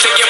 to your